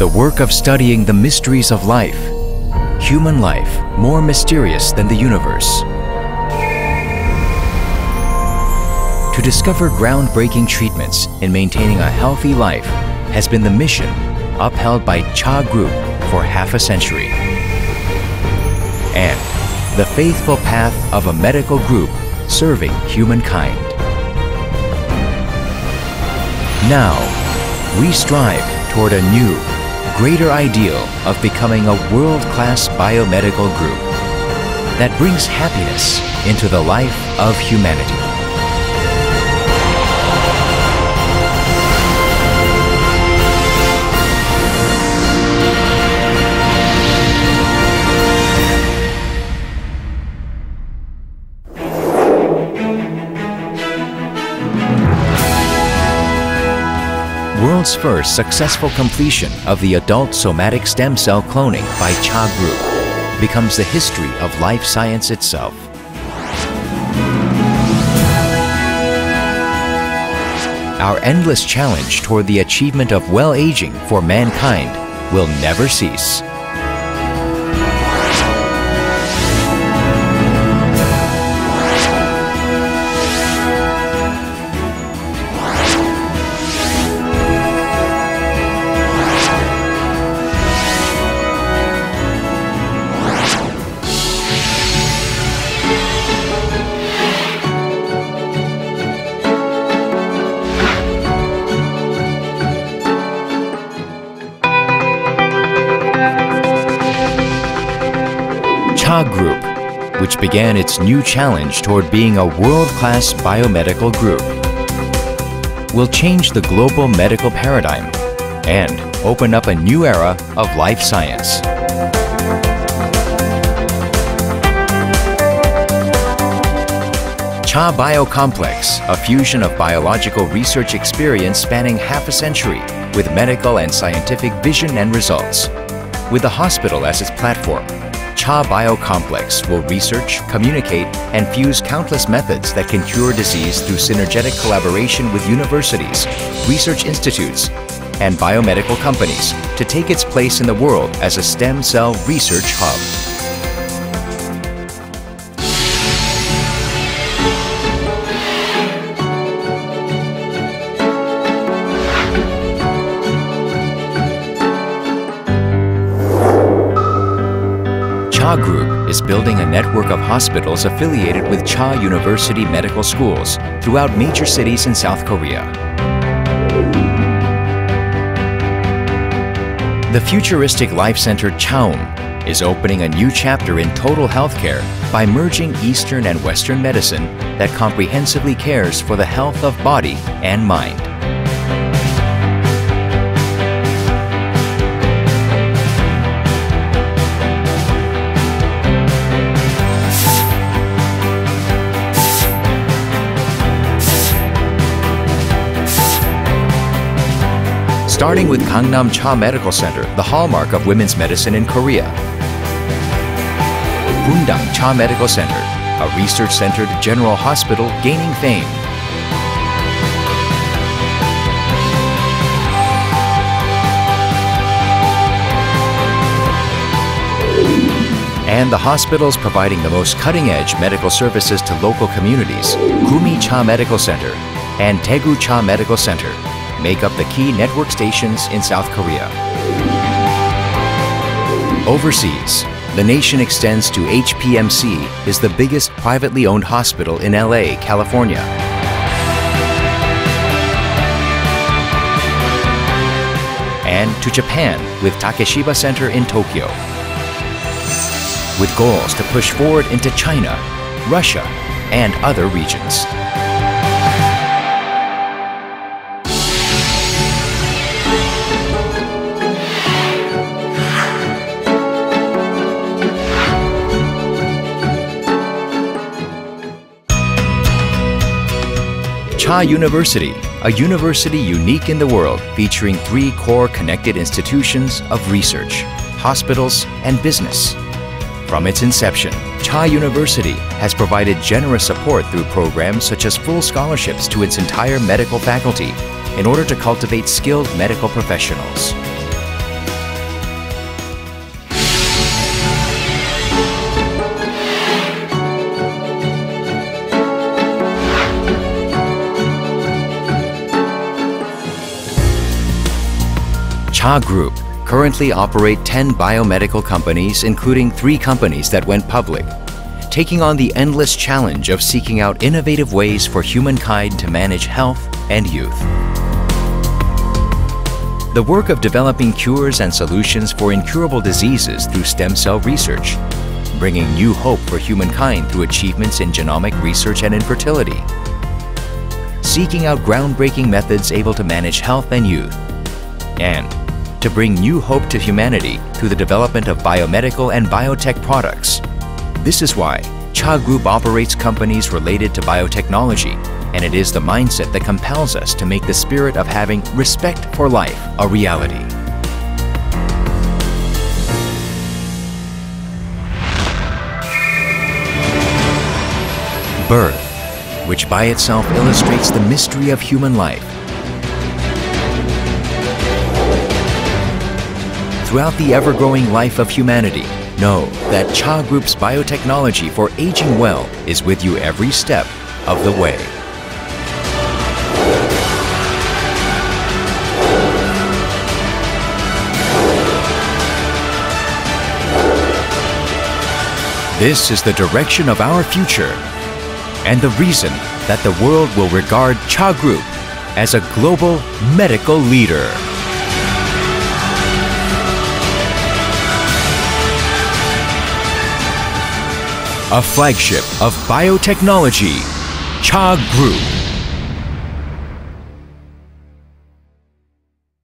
The work of studying the mysteries of life, human life more mysterious than the universe. To discover groundbreaking treatments in maintaining a healthy life has been the mission upheld by Cha Group for half a century. And the faithful path of a medical group serving humankind. Now, we strive toward a new, greater ideal of becoming a world-class biomedical group that brings happiness into the life of humanity. First successful completion of the adult somatic stem cell cloning by Cha Group becomes the history of life science itself. Our endless challenge toward the achievement of well-aging for mankind will never cease. Cha Group, which began its new challenge toward being a world-class biomedical group, will change the global medical paradigm and open up a new era of life science. Cha Biocomplex, a fusion of biological research experience spanning half a century with medical and scientific vision and results. With the hospital as its platform, Cha Biocomplex will research, communicate, and fuse countless methods that can cure disease through synergetic collaboration with universities, research institutes, and biomedical companies to take its place in the world as a stem cell research hub. Cha Group is building a network of hospitals affiliated with Cha University medical schools throughout major cities in South Korea. The futuristic life center Chaum is opening a new chapter in total healthcare by merging Eastern and Western medicine that comprehensively cares for the health of body and mind. Starting with Gangnam Cha Medical Center, the hallmark of women's medicine in Korea. Bundang Cha Medical Center, a research-centered general hospital gaining fame. And the hospitals providing the most cutting-edge medical services to local communities, Gumi Cha Medical Center and Daegu Cha Medical Center, make up the key network stations in South Korea. Overseas, the nation extends to HPMC is the biggest privately owned hospital in LA, California. And to Japan with Takeshiba Center in Tokyo. With goals to push forward into China, Russia, and other regions. Cha University, a university unique in the world featuring three core connected institutions of research, hospitals, and business. From its inception, Cha University has provided generous support through programs such as full scholarships to its entire medical faculty in order to cultivate skilled medical professionals. Cha Group currently operate 10 biomedical companies including three companies that went public, taking on the endless challenge of seeking out innovative ways for humankind to manage health and youth. The work of developing cures and solutions for incurable diseases through stem cell research, bringing new hope for humankind through achievements in genomic research and infertility, seeking out groundbreaking methods able to manage health and youth, and to bring new hope to humanity through the development of biomedical and biotech products. This is why Cha Group operates companies related to biotechnology, and it is the mindset that compels us to make the spirit of having respect for life a reality. Birth, which by itself illustrates the mystery of human life. Throughout the ever-growing life of humanity, know that Cha Group's biotechnology for aging well is with you every step of the way. This is the direction of our future and the reason that the world will regard Cha Group as a global medical leader. A flagship of biotechnology, Cha Group.